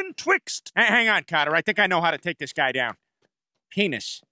you twixt. Hang on, Cotter. I think I know how to take this guy down. Penis.